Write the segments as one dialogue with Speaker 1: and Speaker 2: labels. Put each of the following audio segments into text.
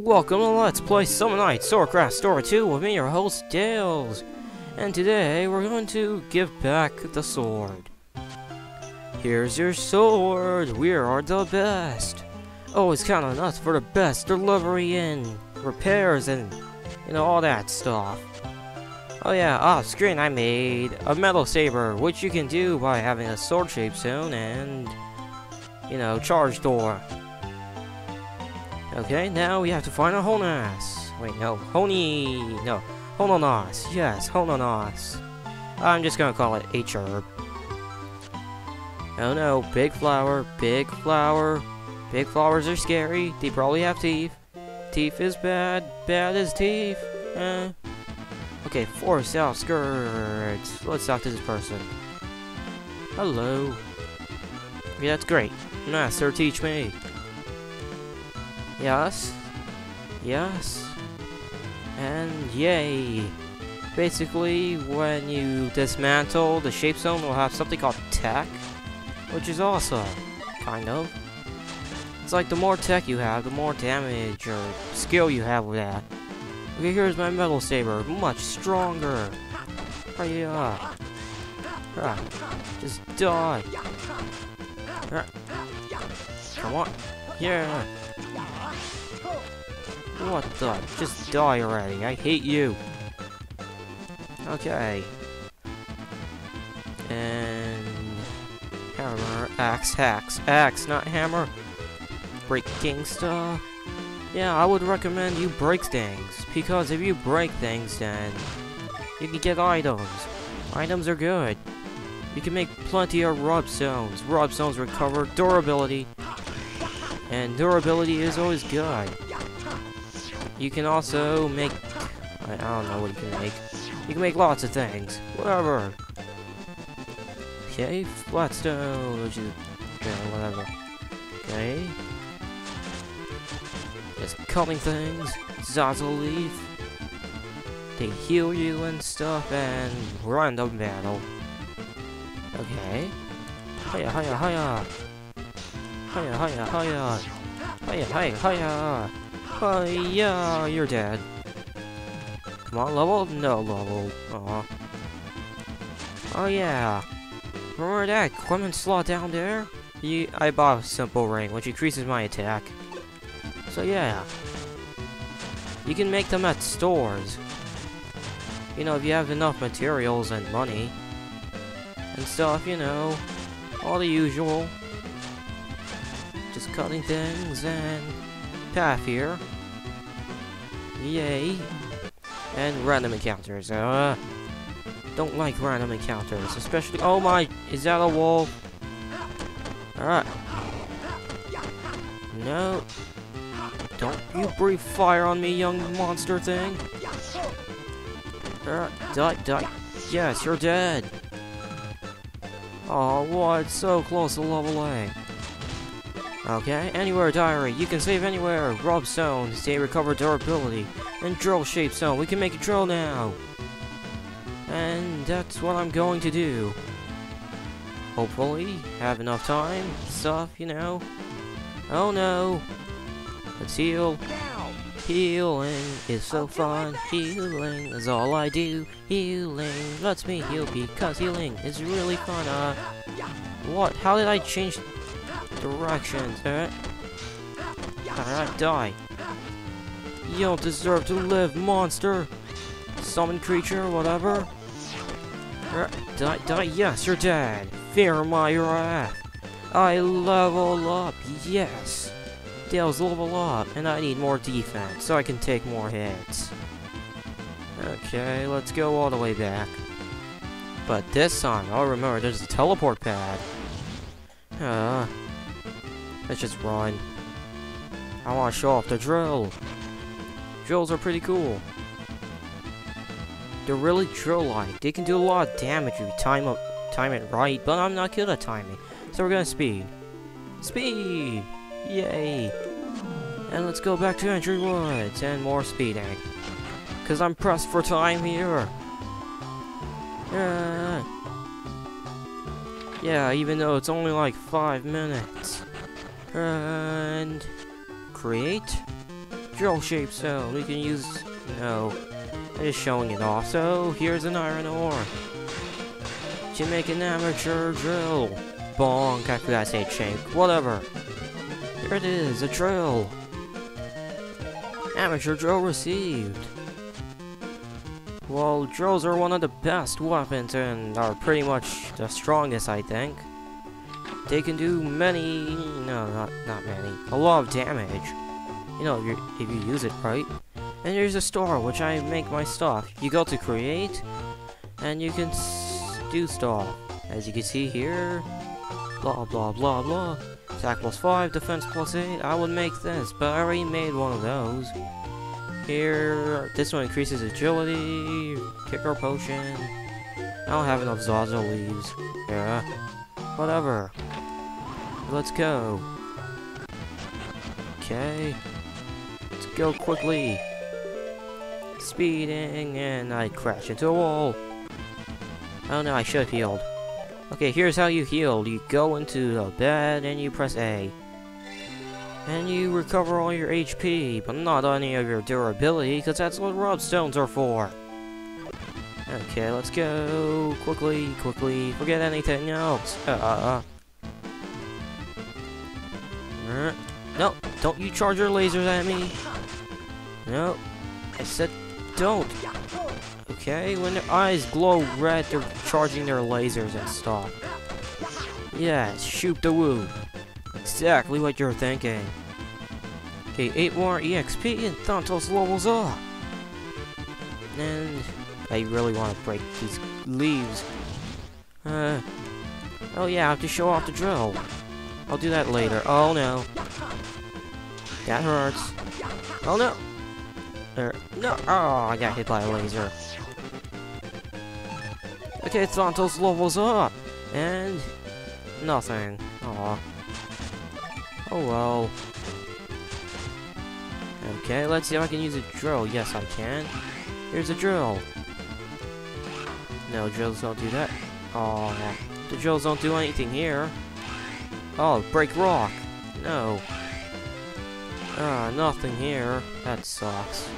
Speaker 1: Welcome to Let's Play Summon Night Swordcraft Story 2 with me, your host, DaILz. And today, we're going to give back the sword. Here's your sword. We are the best. Always count on us for the best delivery and repairs and, you know, all that stuff. Oh yeah, off screen I made a metal saber, which you can do by having a sword shape stone and, you know, charge door. Okay, now we have to find a Honas. Wait, no, Honi, no, Hononas. Yes, Hononas. I'm just gonna call it H-herb. Oh no, big flower, big flower. Big flowers are scary. They probably have teeth. Teeth is bad. Bad is teeth. Eh. Okay, forest outskirts. Let's talk to this person. Hello. Yeah, that's great. Master, teach me. Yes. Yes. And yay. Basically, when you dismantle, the shape stone will have something called tech, which is awesome. Kind of. It's like the more tech you have, the more damage or skill you have with that. Okay, here's my metal saber, much stronger. Hurry up. Ah, just die. Come on. Yeah. What the? Just die already. I hate you. Okay. And... Hammer, axe, axe, axe, not hammer. Breaking stuff. Yeah, I would recommend you break things. Because if you break things, then... You can get items. Items are good. You can make plenty of rub stones. Rub stones recover durability. And durability is always good. You can also make... I, don't know what you can make. You can make lots of things. Whatever. Okay, flatstone, which is... Yeah, whatever. Okay. Just cutting things. Zazzle leaf. They heal you and stuff, and random battle. Okay. Hiya, hiya, hiya. Hiya, hiya, hiya. Hiya, hiya, hiya. Hiya, you're dead. Come on, level? No level. Aw. Oh yeah. Remember that equipment slot down there? He, I bought a simple ring, which increases my attack. So yeah. You can make them at stores. You know, if you have enough materials and money. And stuff, you know. All the usual. Cutting things and path here. Yay. And random encounters. Uh, don't like random encounters, especially. Oh my, is that a wall? Alright. No. Don't you breathe fire on me, young monster thing. Alright, die, die. Yes, you're dead. Oh, what? So close to leveling. Okay, anywhere diary. You can save anywhere. Rub stone. Stay recover durability. And drill shape stone. We can make a drill now. And that's what I'm going to do. Hopefully, have enough time. Stuff, you know. Oh no. Let's heal. Healing is so fun. Healing is all I do. Healing lets me heal because healing is really fun. Uh, what? How did I change directions? Alright. Alright, die. You don't deserve to live, monster. Summon creature, whatever. Die, die. Yes, you're dead. Fear my wrath. I level up. Yes. Dale's level up, and I need more defense so I can take more hits. Okay, let's go all the way back. But this time, I'll remember there's a teleport pad. Uh, let's just run. I want to show off the drill. Drills are pretty cool. They're really drill-like. They can do a lot of damage if you time, up, time it right, but I'm not good at timing. So we're gonna speed. Speed! Yay! And let's go back to Entry Woods and more speeding. Cause I'm pressed for time here. Uh, yeah, even though it's only like five minutes. And create, drill shape stone. We can use... No. I'm just showing it off. So, here's an iron ore. To make an amateur drill. Bonk, I forgot to say chink. Whatever. Here it is, a drill. Amateur drill received. Well, drills are one of the best weapons and are pretty much the strongest, I think. They can do many, no, not, not many, a lot of damage. You know, if you, if you use it right. And there's a store, which I make my stuff. You go to create, and you can do stuff. As you can see here, blah blah blah blah. Attack plus 5, defense plus 8. I would make this, but I already made one of those. Here, this one increases agility, kicker potion. I don't have enough Zaza leaves. Yeah, whatever. Let's go. Okay. Let's go quickly. Speeding, and I crash into a wall. Oh no, I should have healed. Okay, here's how you heal. You go into the bed and you press A. And you recover all your HP, but not any of your durability, because that's what rub stones are for. Okay, let's go. Quickly, quickly. Forget anything else. Uh, uh, uh. Uh no, don't you charge your lasers at me. No, I said don't. Okay, when their eyes glow red, they're charging their lasers and stuff. Yes, shoot the woo. Exactly what you're thinking. Okay, 8 more EXP and Thanatos levels up. And I really want to break these leaves. Uh, oh yeah, I have to show off the drill. I'll do that later. Oh no. That hurts. Oh no. There. No. Oh, I got hit by a laser. Okay, Thanatos levels up. And nothing. Aw. Oh well. Okay, let's see if I can use a drill. Yes, I can. Here's a drill. No, drills don't do that. Oh, the drills don't do anything here. Oh, break rock. No. Ah, nothing here. That sucks.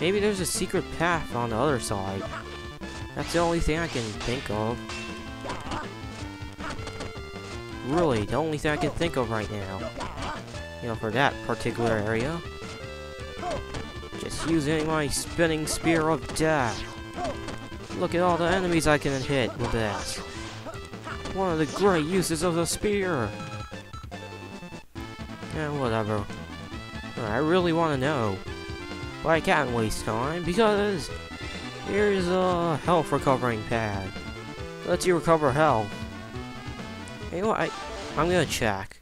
Speaker 1: Maybe there's a secret path on the other side. That's the only thing I can think of. Really, the only thing I can think of right now. You know, for that particular area. Just using my spinning spear of death. Look at all the enemies I can hit with this. One of the great uses of the spear. Yeah, whatever. I really want to know. But I can't waste time because here's a health recovering pad. Lets you recover health. You know what? I, I'm gonna check.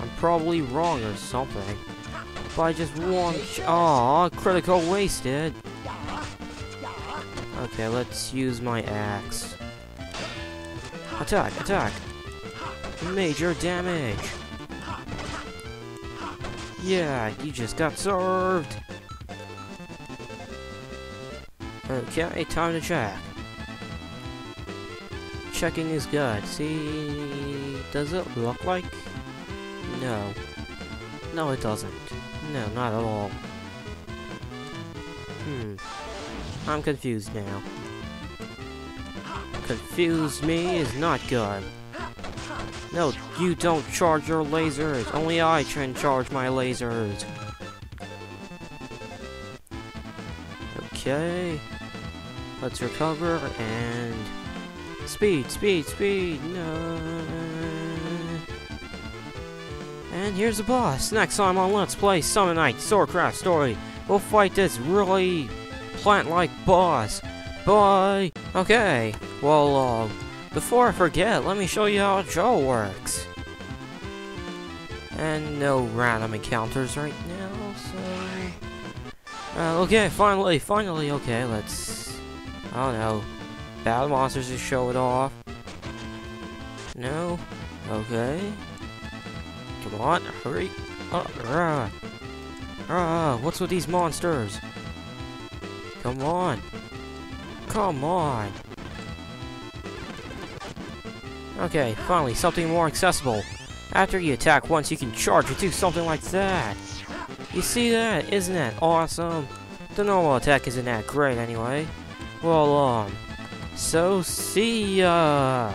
Speaker 1: I'm probably wrong or something. But I just want... Aw, critical wasted. Okay, let's use my axe. Attack, attack! Major damage! Yeah, you just got served! Okay, time to check. Checking is good. See, does it look like? No. No, it doesn't. No, not at all. Hmm. I'm confused now. Confused me is not good. No, you don't charge your lasers. Only I can charge my lasers. Okay. Let's recover and... Speed, speed, speed! No. And here's the boss. Next time on Let's Play Summon Night Swordcraft Story, we'll fight this really plant-like boss. Bye! Okay, well, uh, before I forget, let me show you how drill works. And no random encounters right now, so... Uh, okay, finally, finally, okay, let's... I don't know. Battle monsters to show it off. No? Okay. Come on, hurry. Uh. Rah, what's with these monsters? Come on. Come on. Okay, finally, something more accessible. After you attack once, you can charge or do something like that. You see that? Isn't that awesome? The normal attack isn't that great anyway. Well, um, so see ya!